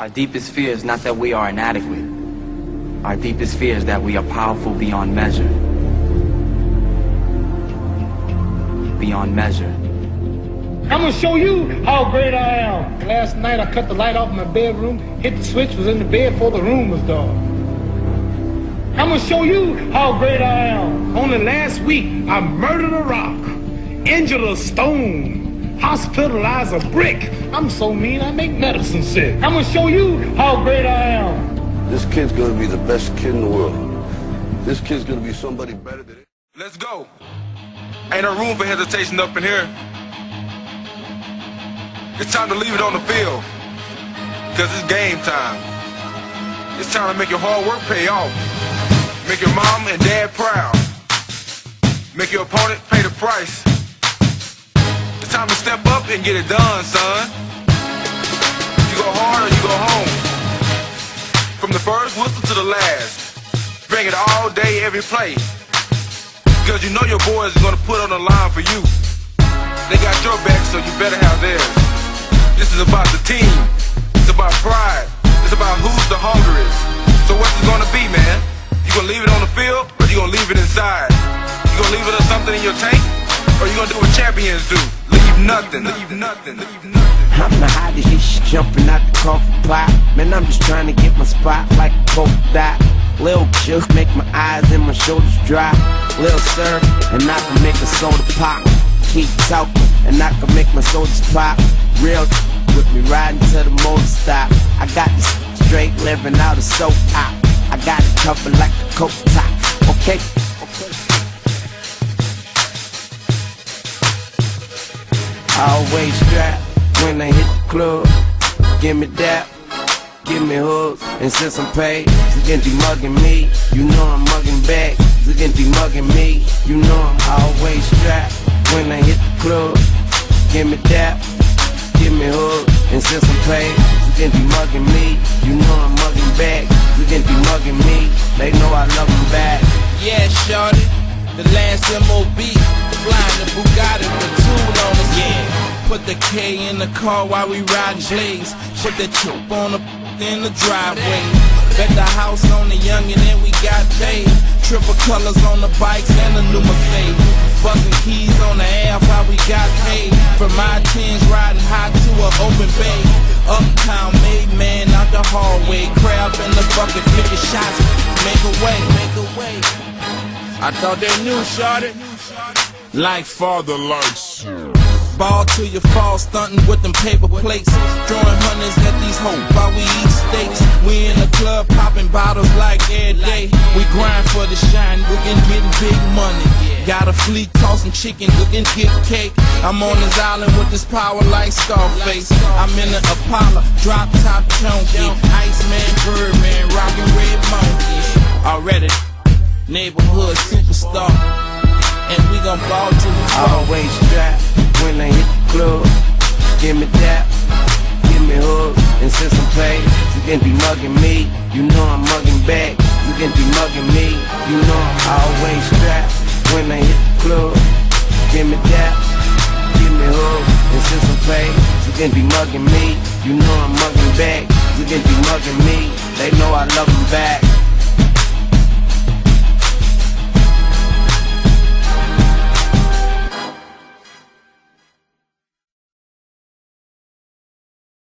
Our deepest fear is not that we are inadequate. Our deepest fear is that we are powerful beyond measure. Beyond measure. I'm gonna show you how great I am. Last night I cut the light off in my bedroom, hit the switch, was in the bed before the room was dark. I'm gonna show you how great I am. Only last week I murdered a rock, injured a stone, hospitalized a brick. I'm so mean I make medicine sick. I'm gonna show you how great I am. This kid's gonna be the best kid in the world. This kid's gonna be somebody better than. Let's go. Ain't no room for hesitation up in here. It's time to leave it on the field. Cause it's game time. It's time to make your hard work pay off. Make your mom and dad proud. Make your opponent pay the price. Time to step up and get it done, son. You go hard or you go home. From the first whistle to the last. Bring it all day, every play. Cause you know your boys are gonna put on the line for you. They got your back, so you better have theirs. This is about the team. It's about pride. It's about who's the hungriest. So what's it gonna be, man? You gonna leave it on the field, or you gonna leave it inside? You gonna leave it or something in your tank, or you gonna do what champions do? Nothing. Leave nothing. Leave nothing. I'm the hottest jumping out the coffee pot. Man, I'm just trying to get my spot like a polka dot. Lil Juke make my eyes and my shoulders dry. Lil Sir, and I can make a soda pop. Keep talking, and I can make my soldiers pop. Real with me riding to the motor stop. I got this straight living out of soap top. I got it covered like a coke top. Okay. Always strap when I hit the club. Give me that, give me hooks. And since I'm paid, Zagenti mugging me. You know I'm mugging back. Zagenti mugging me. You know I'm always strapped when I hit the club. Give me that, give me hooks. And since I'm paid, Zagenti mugging me. You know I'm mugging back. Zagenti mugging me. They know I love them back. Yeah, shorty, the last MOB, flying the Bugatti with tool on us. Yeah. Put the K in the car while we riding blaze. Put the chip on the in the driveway. Bet the house on the youngin' and we got paid. Triple colors on the bikes and the new Mercedes. Buzzing keys on the air while we got paid. From my tens riding high to an open bay. Uptown made man out the hallway. Crab in the bucket, flicking shots. Make a way, make a way. I thought they knew, shorty. Like father likes. Ball till you fall, stunting with them paper plates. Throwing hundreds at these hoes while we eat steaks. We in the club popping bottles like every day. We grind for the shine, looking getting big money. Got a fleet tossing chicken, looking get cake. I'm on this island with this power like Scarface. I'm in the Apollo, drop top chunky. Iceman, Birdman, rockin' red monkey. Already, neighborhood superstar. Gon' ball we fall. Always strapped when I hit the club. Give me that, give me hugs. And since I'm paid, you can be mugging me. You know I'm mugging back. You can be mugging me. You know I'm always strapped when I hit the club. Give me that, give me hugs. And since I'm paid, you can be mugging me. You know I'm mugging back. You can be mugging me. They know I love them back.